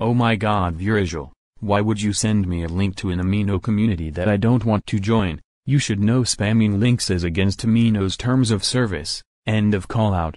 Oh my god Vurezhel, why would you send me a link to an Amino community that I don't want to join? You should know spamming links is against Amino's terms of service, end of call out.